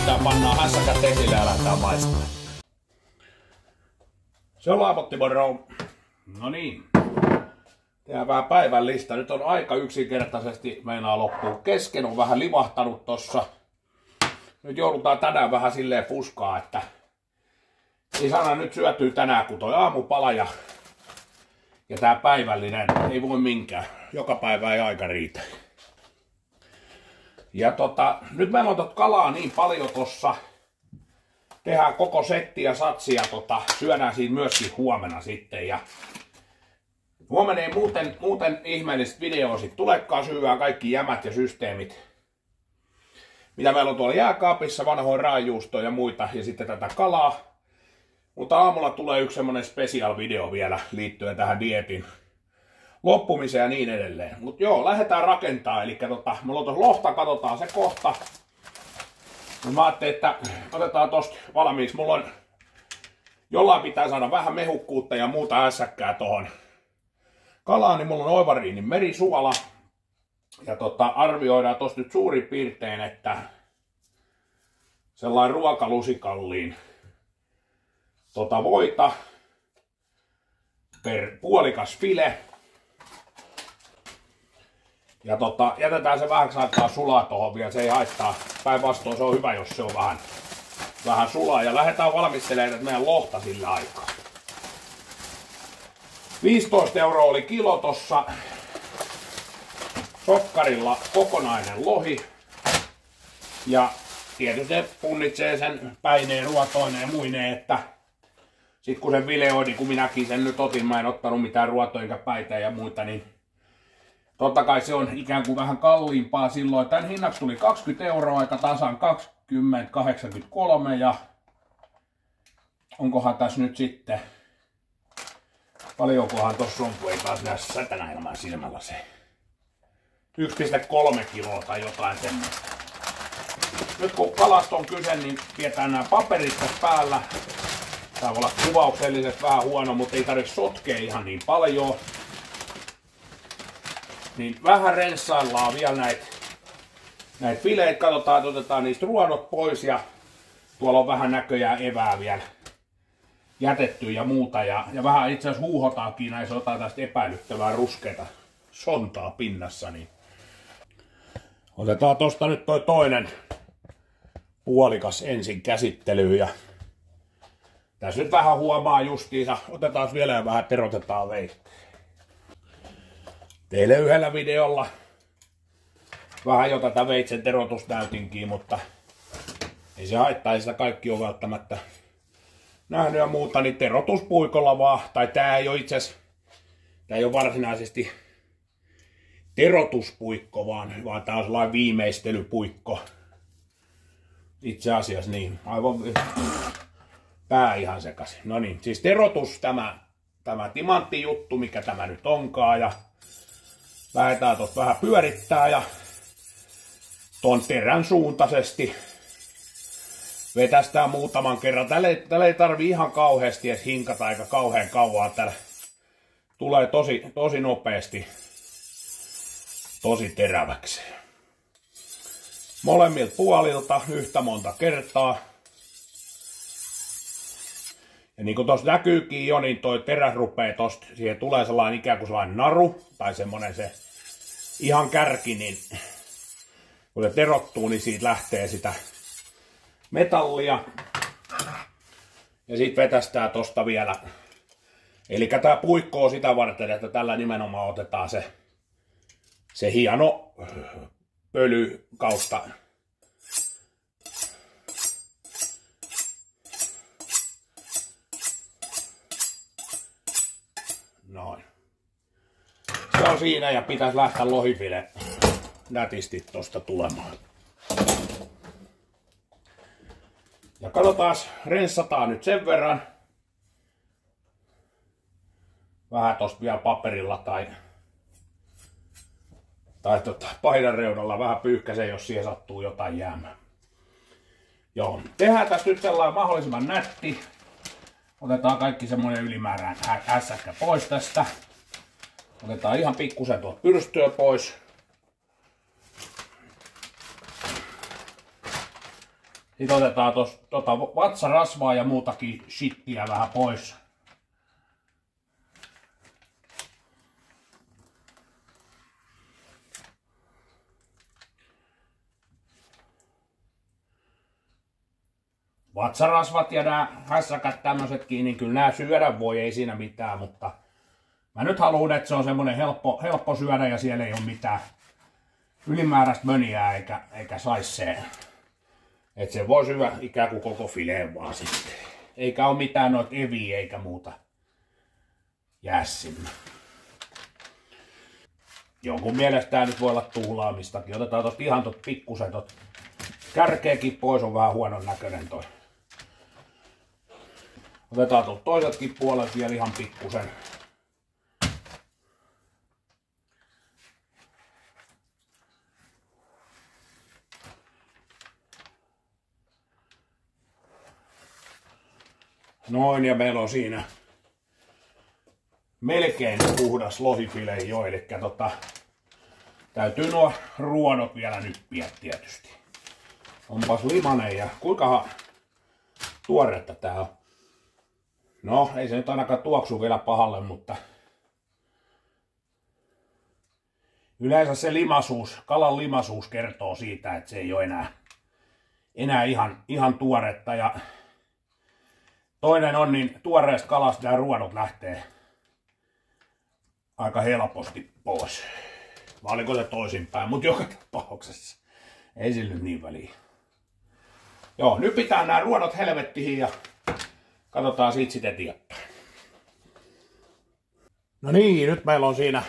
mitään, pannaan hässäkät esille ja lähdetään maistamaan. Se on Laapotti, moro. No niin. Tehdään vähän päivän lista. Nyt on aika yksinkertaisesti meinaa loppua kesken. On vähän livahtanut tossa. Nyt joudutaan tänään vähän silleen fuskaa, että ei saada nyt syötyä tänään, kun toi aamupala ja, ja tää päivällinen ei voi minkään. Joka päivä ei aika riitä. Ja tota, nyt meillä on kalaa niin paljon tossa. Tehdään koko setti ja satsi ja tota, syödään siinä myöskin huomenna sitten. Ja huomenna ei muuten, muuten ihmeellistä videoa sit tulekaan syödään kaikki jämät ja systeemit. Mitä meillä on tuolla jääkaapissa, vanhoja raajuustoja ja muita ja sitten tätä kalaa. Mutta aamulla tulee yksi semmonen special video vielä liittyen tähän dietin loppumiseen ja niin edelleen. Mutta joo, lähdetään rakentaa. Eli tota, mulla on tuossa lohta, katsotaan se kohta. Mä ajattelin, että otetaan tosta valmiiksi. Mulla on, jollain pitää saada vähän mehukkuutta ja muuta ässäkkää tohon kalaan, niin mulla on oivariinin merisuola. Ja tota, arvioidaan tosta nyt suurin piirtein, että sellainen ruokalusikalliin tota voita per puolikas file. Ja tota, jätetään se vähän aikaa sulaa tuohon vielä, se ei haittaa. Päinvastoin se on hyvä, jos se on vähän, vähän sulaa. Ja lähdetään valmistelemaan meidän lohta sillä aikaa. 15 euroa oli kilo tossa sokkarilla kokonainen lohi. Ja tietysti se punnitsee sen päineen, ruotoineen ja muineen, että sitten kun se videoi, niin kun minäkin sen nyt otin, mä en ottanut mitään ruotoja eikä päitä ja muita, niin totta kai se on ikään kuin vähän kalliimpaa silloin. Tän hinnaksi tuli 20 euroa aika tasan 20,83 ja onkohan tässä nyt sitten, paljonkohan tossa on, kun ei taas näe sätänä ilman silmällä se. 1,3 kiloa tai jotain semmoista. Nyt kun kalasta on kyse, niin pidetään nämä paperit tässä päällä. Tää voi olla kuvauksellisesti vähän huono, mutta ei tarvitse sotkea ihan niin paljon. Niin vähän renssaillaan vielä näitä näit fileitä. Katsotaan, että otetaan niistä ruonot pois ja tuolla on vähän näköjään evää vielä jätetty ja muuta. Ja, ja vähän itse asiassa huuhotaankin näissä jotain tästä epäilyttävää ruskeita sontaa pinnassa. Niin otetaan tosta nyt toi toinen puolikas ensin käsittelyyn ja tässä nyt vähän huomaa justiinsa. Otetaan vielä ja vähän terotetaan veitteen. Teille yhdellä videolla vähän jo tätä veitsen terotusnäytinkin, mutta ei se haittaa, sitä kaikki on välttämättä nähnyt ja muuta, niin terotuspuikolla vaan, tai tää ei ole itse tää ei ole varsinaisesti terotuspuikko, vaan, vaan tää on sellainen viimeistelypuikko. Itse asiassa niin, aivan pää ihan sekaisin. No niin, siis terotus tämä, tämä timanttijuttu, mikä tämä nyt onkaan, ja lähdetään tuosta vähän pyörittää ja ton terän suuntaisesti vetästään muutaman kerran. Tällä ei, tällä ei tarvi ihan kauheasti edes hinkata eikä kauhean kauan. Täällä tulee tosi, tosi nopeasti tosi teräväksi. Molemmilta puolilta yhtä monta kertaa. Ja niin kuin tuossa näkyykin jo, niin toi terä rupeaa tosta, siihen tulee sellainen ikään kuin sellainen naru, tai semmonen se ihan kärki, niin kun se terottuu, niin siitä lähtee sitä metallia. Ja sitten vetästää tosta vielä. Eli tämä puikko on sitä varten, että tällä nimenomaan otetaan se, se hieno pöly kautta Noin. Se on siinä ja pitäisi lähteä lohifile nätisti tosta tulemaan. Ja katsotaan, renssataan nyt sen verran. Vähän tosta vielä paperilla tai, tai tota, paidan reunalla vähän pyyhkäsee, jos siihen sattuu jotain jäämään. Joo, tehdään tässä nyt sellainen mahdollisimman nätti. Otetaan kaikki semmoinen ylimääräinen hässäkkä pois tästä. Otetaan ihan pikkusen tuolta pyrstöä pois. Sitten otetaan tos, tota vatsarasvaa ja muutakin shittiä vähän pois. vatsarasvat ja nämä hässäkät tämmöisetkin, niin kyllä nämä syödä voi, ei siinä mitään, mutta mä nyt haluan, että se on semmoinen helppo, helppo syödä ja siellä ei ole mitään ylimääräistä möniää eikä, eikä saisi se. Että se voi syödä ikään kuin koko fileen vaan sitten. Eikä ole mitään noita eviä eikä muuta jää sinne. Jonkun mielestä nyt voi olla tuhlaamistakin. Otetaan tosta ihan tot pikkusen tot kärkeäkin pois, on vähän huonon näköinen toi. Otetaan tuolta toisetkin puolet vielä ihan pikkusen. Noin, ja meillä on siinä melkein puhdas lohifile jo, eli tota, täytyy nuo ruonot vielä nyppiä tietysti. Onpas limanen ja kuinka tuoretta tää on. No, ei se nyt ainakaan tuoksu vielä pahalle, mutta yleensä se limasuus, kalan limasuus kertoo siitä, että se ei ole enää, enää ihan, ihan tuoretta. Ja toinen on, niin tuoreesta kalasta nämä ruodot lähtee aika helposti pois. Vai oliko se toisinpäin, mutta joka tapauksessa ei sillä niin väliä. Joo, nyt pitää nämä ruodot helvettiin ja Katsotaan siitä sitten eteenpäin. No niin, nyt meillä on siinä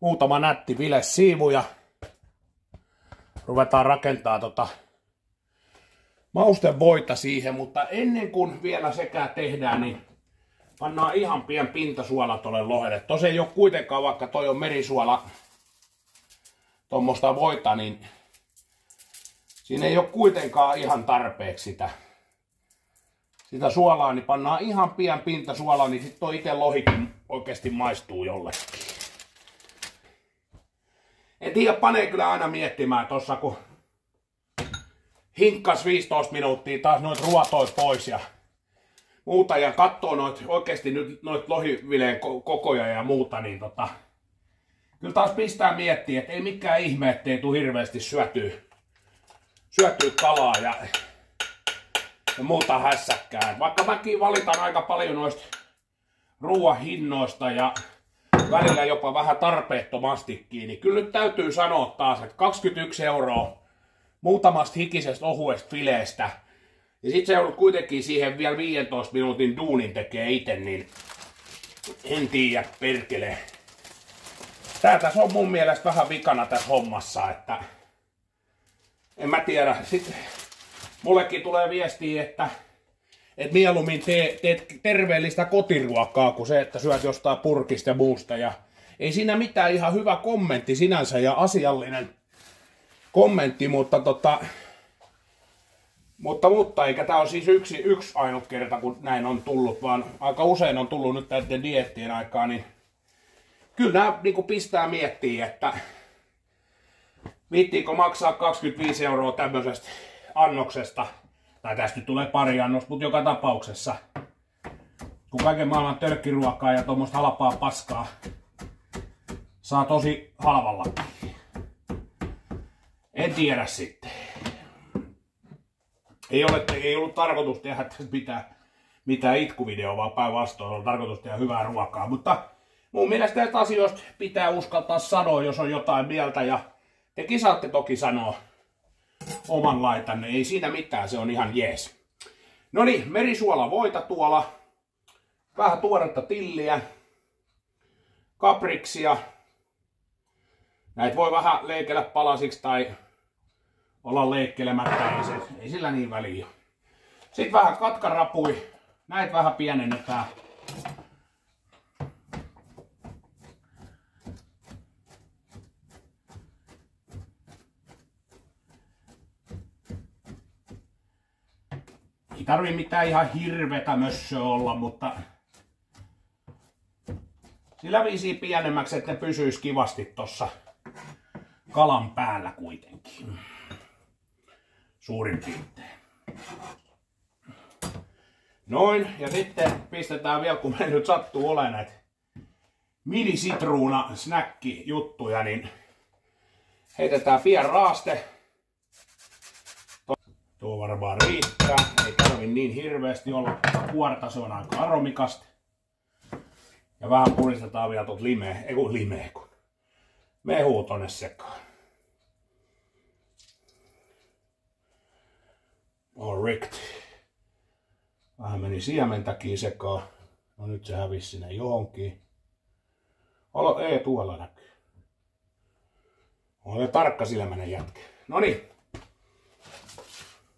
muutama nätti vile siivu ja ruvetaan rakentaa tota mausten voita siihen, mutta ennen kuin vielä sekä tehdään, niin pannaan ihan pien pintasuola tuolle lohelle. Tos ei ole kuitenkaan, vaikka toi on merisuola tuommoista voita, niin siinä ei ole kuitenkaan ihan tarpeeksi sitä sitä suolaa, niin pannaan ihan pian pinta suolaa, niin sitten toi itse lohikin oikeasti maistuu jollekin. En tiedä, panee kyllä aina miettimään tossa, kun hinkkas 15 minuuttia taas noit ruotoit pois ja muuta ja katsoo noit, oikeasti nyt noit lohivileen kokoja ja muuta, niin tota, kyllä taas pistää miettiä, että ei mikään ihme, ettei tule hirveästi syötyä, syötyä kalaa ja ja muuta hässäkkää. Vaikka mäkin valitan aika paljon noista ruoan hinnoista ja välillä jopa vähän tarpeettomastikin, niin kyllä nyt täytyy sanoa taas, että 21 euroa muutamasta hikisestä ohuesta fileestä, ja sit se joudut kuitenkin siihen vielä 15 minuutin duunin tekee itse, niin en tiedä perkele. Tää tässä on mun mielestä vähän vikana tässä hommassa, että en mä tiedä. Sitten mullekin tulee viestiä, että, että mieluummin teet, teet terveellistä kotiruokaa kuin se, että syöt jostain purkista ja muusta. Ja ei siinä mitään ihan hyvä kommentti sinänsä ja asiallinen kommentti, mutta tota, mutta, mutta eikä tämä on siis yksi, yksi ainut kerta, kun näin on tullut, vaan aika usein on tullut nyt näiden diettien aikaa, niin kyllä nämä niin pistää miettiä, että viittiinko maksaa 25 euroa tämmöisestä annoksesta, tai tästä nyt tulee pari annosta, mutta joka tapauksessa, kun kaiken maailman tölkkiruokaa ja tuommoista halpaa paskaa saa tosi halvalla. En tiedä sitten. Ei, ole, ei ollut tarkoitus tehdä mitään, mitään itkuvideoa, vaan päinvastoin on tarkoitus tehdä hyvää ruokaa. Mutta mun mielestä näistä asioista pitää uskaltaa sanoa, jos on jotain mieltä. Ja tekin saatte toki sanoa oman laitanne. Ei siinä mitään, se on ihan jees. No niin, merisuola voita tuolla. Vähän tuoretta tilliä. Kapriksia. Näitä voi vähän leikellä palasiksi tai olla leikkelemättä, ei, se, ei sillä niin väliä. Sitten vähän katkarapui. Näitä vähän pienennetään. tarvi mitään ihan hirvetä mössöä olla, mutta sillä viisi pienemmäksi, että ne pysyisi kivasti tossa kalan päällä kuitenkin. Suurin piirtein. Noin, ja sitten pistetään vielä, kun me nyt sattuu olemaan näitä minisitruuna snäkki juttuja, niin heitetään pien raaste. Tuo varmaan riittää, ei tarvi niin hirveästi olla kuorta, se on aika aromikasta. Ja vähän puristetaan vielä tuot limeä, ei kun limeä, kun mehuu tonne sekaan. Alright. Vähän meni siementäkin sekaan. No nyt se hävisi sinne johonkin. Olo, ei tuolla näkyy. On tarkka silmäinen jätkä. No niin.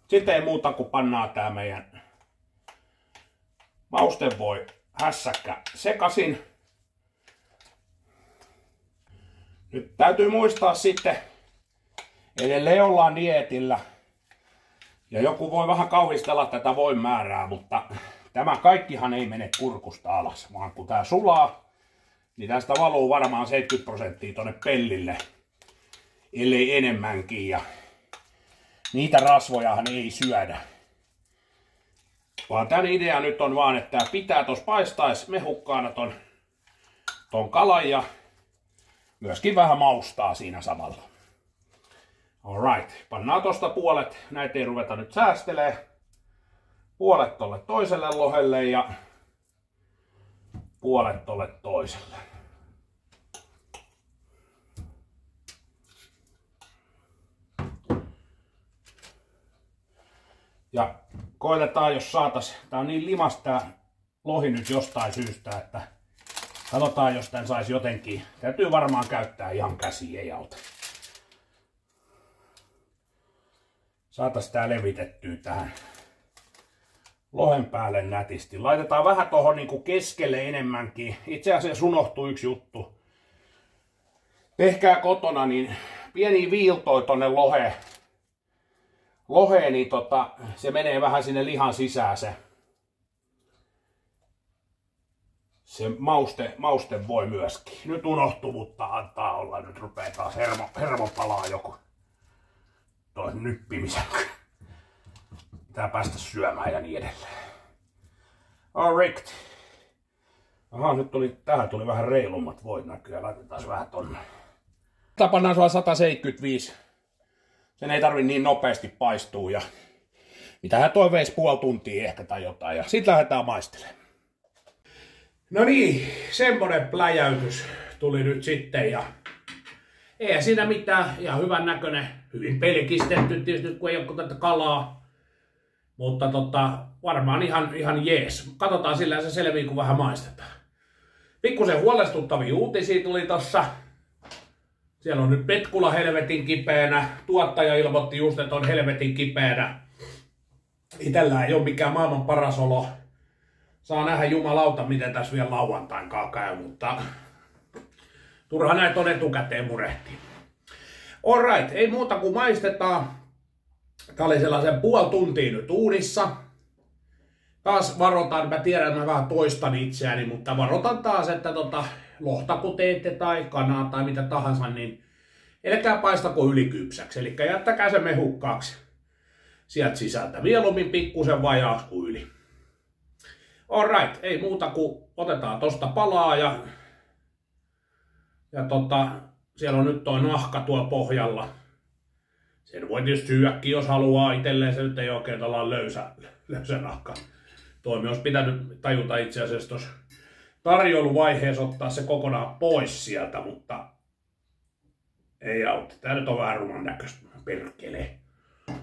Sitten ei muuta kuin pannaa tää meidän voi hässäkkä sekasin. Nyt täytyy muistaa sitten, edelleen ollaan dietillä. Ja joku voi vähän kauhistella tätä voimäärää, mutta tämä kaikkihan ei mene kurkusta alas, vaan kun tää sulaa, niin tästä valuu varmaan 70 prosenttia tonne pellille, ellei enemmänkin. Ja niitä rasvojahan ei syödä. Vaan tämän idea nyt on vaan, että pitää tos paistais mehukkaana ton, ton kalan ja myöskin vähän maustaa siinä samalla. Alright, pannaan tosta puolet, näitä ei ruveta nyt säästelee. Puolet tolle toiselle lohelle ja puolet tolle toiselle. Ja koitetaan, jos saatas, tää on niin limas tää lohi nyt jostain syystä, että katsotaan, jos tän saisi jotenkin. Täytyy varmaan käyttää ihan käsiä ei auta. Saatas tää levitettyä tähän lohen päälle nätisti. Laitetaan vähän tuohon niinku keskelle enemmänkin. Itse asiassa unohtuu yksi juttu. Tehkää kotona niin pieni viiltoi tonne lohe, loheen, niin tota, se menee vähän sinne lihan sisään se, se mauste, mauste voi myöskin. Nyt unohtuu, mutta antaa olla. Nyt rupeaa taas hermo, hermo palaa joku toi nyppimisen. Pitää päästä syömään ja niin edelleen. Alright. Aha, nyt tuli, tähän tuli vähän reilummat voit näkyä. Laitetaan vähän tonne. Tapannaan sulla 175 sen ei tarvi niin nopeasti paistua ja mitähän toi veisi puoli tuntia ehkä tai jotain ja sitten lähdetään maistelemaan. No niin, semmonen pläjäytys tuli nyt sitten ja ei siinä mitään, ihan hyvän näköinen, hyvin pelkistetty tietysti kun ei ole tätä kalaa. Mutta tota, varmaan ihan, ihan jees. Katsotaan sillä se selviää kun vähän maistetaan. Pikkusen huolestuttavia uutisia tuli tossa siellä on nyt Petkula helvetin kipeänä. Tuottaja ilmoitti just, että on helvetin kipeänä. Itellä ei ole mikään maailman paras olo. Saa nähdä jumalauta, miten tässä vielä lauantain käy, mutta turha näitä on etukäteen murehti. Alright, ei muuta kuin maistetaan. Tää oli sellaisen puoli tuntia nyt uunissa. Taas varoitan, mä tiedän, että mä vähän toistan itseäni, mutta varoitan taas, että tota, lohta kun teette tai kanaa tai mitä tahansa, niin älkää paistako ylikypsäksi. Eli jättäkää se mehukkaaksi sieltä sisältä. Mieluummin pikkusen vajaaksi kuin yli. Alright, ei muuta kuin otetaan tosta palaa ja, ja tota, siellä on nyt toi nahka tuolla pohjalla. Sen voi tietysti syödäkin, jos haluaa itselleen. Se nyt ei oikein tällainen löysä, löysä nahka. Toimi olisi pitänyt tajuta itse asiassa tuossa tarjouluvaiheessa ottaa se kokonaan pois sieltä, mutta ei auta. Tää nyt on vähän ruman näköistä. Perkele.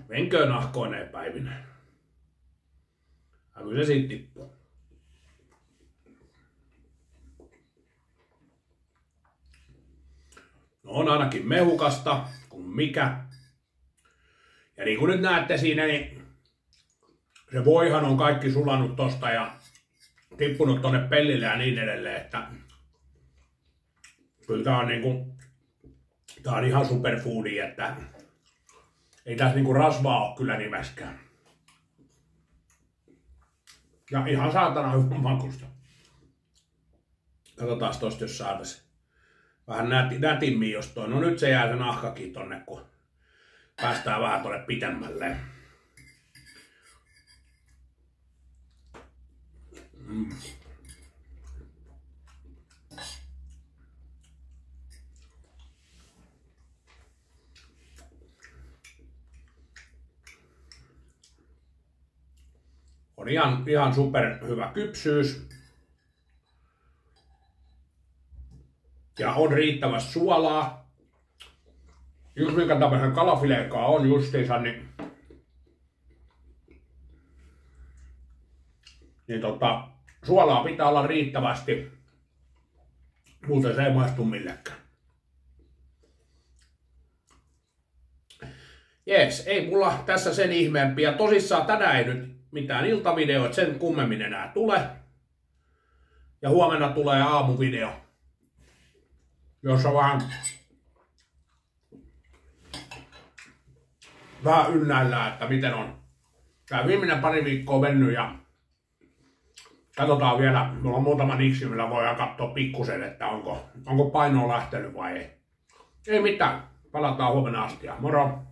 Menkö nahkoineen päivinä. Kyllä se siitä tippuu. No on ainakin mehukasta, kun mikä. Ja niin kuin nyt näette siinä, niin se voihan on kaikki sulanut tosta ja tippunut tonne pellille ja niin edelleen, että kyllä tää on niinku, tää on ihan superfoodi, että ei tässä niinku rasvaa ole kyllä nimeskään. Ja ihan saatana hyvän makusta. Katsotaan tosta, jos saataisiin vähän näti, nätimmin jos toi. No nyt se jää se nahkakin tonne, kun päästään vähän tuonne pitemmälle. Mm. On ihan, ihan super hyvä kypsyys. Ja on riittävästi suolaa. Just minkä tämmöisen kalafileekaa on justiinsa, niin, niin tota, suolaa pitää olla riittävästi. Muuten se ei maistu millekään. Jees, ei mulla tässä sen ihmeempiä. Tosissaan tänään ei nyt mitään iltavideoita sen kummemmin enää tule. Ja huomenna tulee aamuvideo, jossa vähän, vähän ynnäillään, että miten on. Tämä viimeinen pari viikkoa mennyt ja katsotaan vielä, mulla on muutama niksi, millä voidaan katsoa pikkusen, että onko, onko paino lähtenyt vai ei. Ei mitään, palataan huomenna asti ja moro!